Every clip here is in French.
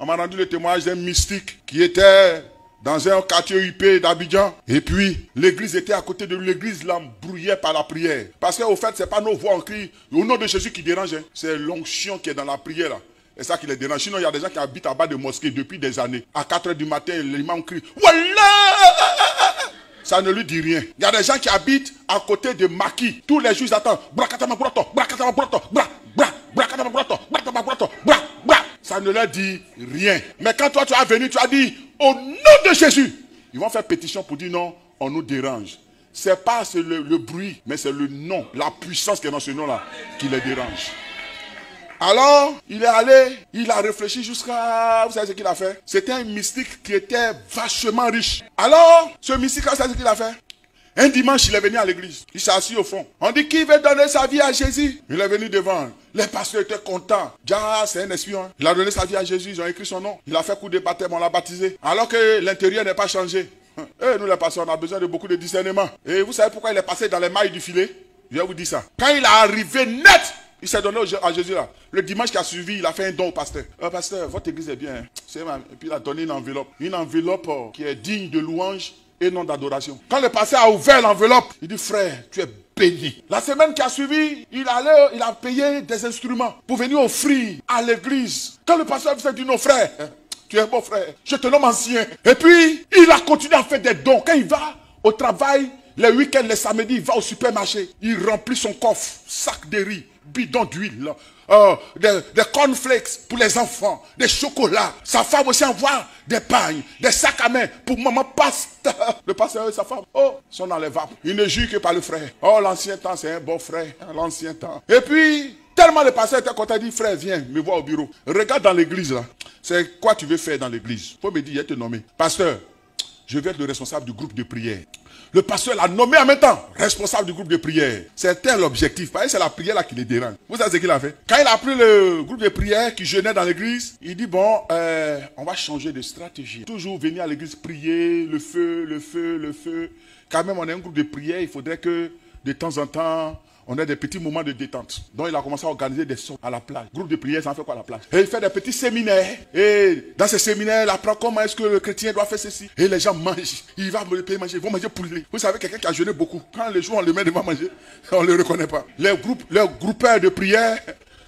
On m'a rendu le témoignage d'un mystique qui était dans un quartier UP d'Abidjan. Et puis, l'église était à côté de l'église, l'embrouillait par la prière. Parce qu'au fait, c'est pas nos voix en cri, au nom de Jésus qui dérange. hein. C'est l'onction qui est dans la prière là. C'est ça qui les dérange. Sinon, il y a des gens qui habitent à bas de mosquées depuis des années. À 4 h du matin, l'imam crie Wallah ça ne lui dit rien. Il y a des gens qui habitent à côté de Maki. Tous les jours, ils attendent. Brakatama broto, brakatama broto, bra, dit rien. Mais quand toi, tu as venu, tu as dit, au nom de Jésus, ils vont faire pétition pour dire non, on nous dérange. C'est pas c'est le, le bruit, mais c'est le nom, la puissance qui est dans ce nom-là qui les dérange. Alors, il est allé, il a réfléchi jusqu'à... Vous savez ce qu'il a fait? C'était un mystique qui était vachement riche. Alors, ce mystique, vous savez ce qu'il a fait? Un dimanche, il est venu à l'église. Il s'est assis au fond. On dit qui veut donner sa vie à Jésus? Il est venu devant. Les pasteurs étaient contents. Déjà, c'est un espion. hein. Il a donné sa vie à Jésus. Ils ont écrit son nom. Il a fait coup de baptême. On l'a baptisé. Alors que l'intérieur n'est pas changé. Et nous, les pasteurs, on a besoin de beaucoup de discernement. Et vous savez pourquoi il est passé dans les mailles du filet? Je vais vous dire ça. Quand il est arrivé net, il s'est donné à Jésus là. Le dimanche qui a suivi, il a fait un don au pasteur. Euh, pasteur, votre église est bien. hein. Et puis il a donné une enveloppe. Une enveloppe euh, qui est digne de louange et non d'adoration. Quand le pasteur a ouvert l'enveloppe, il dit frère, tu es béni. La semaine qui a suivi, il il a payé des instruments pour venir offrir à l'église. Quand le pasteur s'est dit non frère, hein, tu es bon frère, je te nomme ancien. Et puis, il a continué à faire des dons. Quand il va au travail, les week-ends, les samedis, il va au supermarché. Il remplit son coffre, sac de riz, bidon d'huile, euh, des, cornflakes pour les enfants, des chocolats. Sa femme aussi envoie des pagnes, des sacs à main pour maman pasteur. Le pasteur et sa femme, oh, les vapes. Il ne jure que par le frère. Oh, l'ancien temps, c'est un bon frère. L'ancien temps. Et puis, tellement le pasteur était content, il dit, frère, viens me voir au bureau. Regarde dans l'église là. C'est quoi tu veux faire dans l'église? Faut me dire, il te nommer. Pasteur, je vais être le responsable du groupe de prière. Le pasteur l'a nommé en même temps responsable du groupe de prière. C'était l'objectif. Parce que c'est la prière là qui les dérange. Vous savez ce qu'il a fait? Quand il a pris le groupe de prière qui jeûnait dans l'église, il dit bon, euh, on va changer de stratégie. Toujours venir à l'église prier, le feu, le feu, le feu. Quand même, on est un groupe de prière, il faudrait que de temps en temps, on a des petits moments de détente. Donc il a commencé à organiser des sorties à la plage. Groupe de prière, ça en fait quoi à la plage? Et il fait des petits séminaires. Et dans ces séminaires, il apprend comment est-ce que le chrétien doit faire ceci. Et les gens mangent. Il va manger. Ils vont manger poulet. Vous savez, quelqu'un qui a jeûné beaucoup. Quand les jours on le met devant manger, on ne le reconnaît pas. Les groupes, groupeurs de prière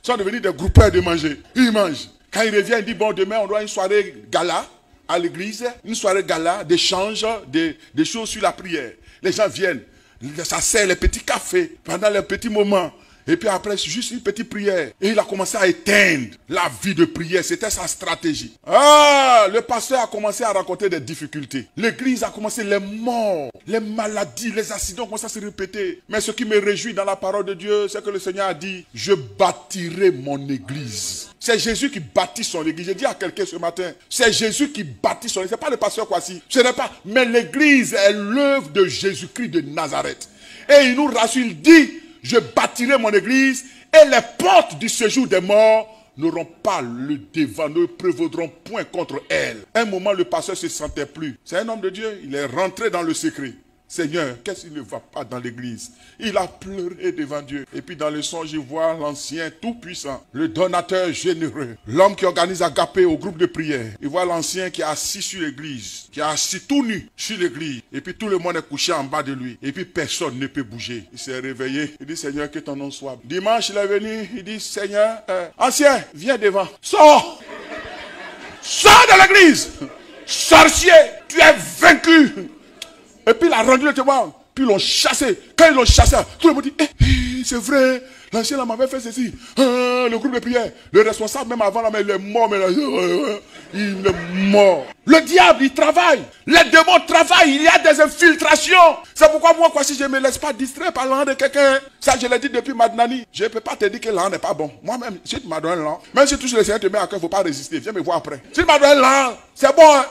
sont devenus des groupeurs de manger. Ils mangent. Quand il revient, il dit bon, demain on doit une soirée gala à l'église, une soirée gala, d'échange, des, des choses sur la prière. Les gens viennent, ça sert les petits cafés pendant les petits moments. Et puis après, juste une petite prière. Et il a commencé à éteindre la vie de prière. C'était sa stratégie. Ah, le pasteur a commencé à raconter des difficultés. L'église a commencé les morts, les maladies, les accidents commencent à se répéter. Mais ce qui me réjouit dans la parole de Dieu, c'est que le Seigneur a dit, je bâtirai mon église. C'est Jésus qui bâtit son église. J'ai dit à quelqu'un ce matin, c'est Jésus qui bâtit son église. C'est pas le pasteur Kwasi. Ce n'est pas, mais l'église est l'œuvre de Jésus-Christ de Nazareth. Et il nous rassure, il dit, je bâtirai mon église et les portes du séjour des morts n'auront pas le devant, ne prévaudront point contre elle. Un moment, le pasteur se sentait plus. C'est un homme de Dieu, il est rentré dans le secret. Seigneur, qu'est-ce qui ne va pas dans l'église? Il a pleuré devant Dieu. Et puis dans le songe, il voit l'ancien tout-puissant, le donateur généreux, l'homme qui organise Agapé au groupe de prière. Il voit l'ancien qui est assis sur l'église, qui est assis tout nu sur l'église. Et puis tout le monde est couché en bas de lui. Et puis personne ne peut bouger. Il s'est réveillé. Il dit, Seigneur, que ton nom soit. Dimanche, il est venu. Il dit, Seigneur, euh, ancien, viens devant. Sors Sors de l'église Sorcier, tu es vaincu et puis il a rendu le témoin. Puis ils l'ont chassé. Quand ils l'ont chassé, tout le monde dit, eh, eh, c'est vrai, l'ancien là m'avait fait ceci. Ah, le groupe de prière, le responsable même avant là, mais il est mort, mais là, il est mort. Le diable, il travaille. Les démons travaillent. Il y a des infiltrations. C'est pourquoi moi, quoi, si je ne me laisse pas distraire par l'an de quelqu'un, ça je l'ai dit depuis Madnani, je ne peux pas te dire que l'an n'est pas bon. Moi-même, si tu m'as donné l'an, même si tu le Seigneur te met à cœur, il ne faut pas résister. Viens me voir après. Si tu m'as donné l'an, c'est bon. Hein?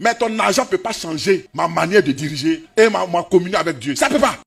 Mais ton argent ne peut pas changer ma manière de diriger et ma, ma communion avec Dieu. Ça ne peut pas.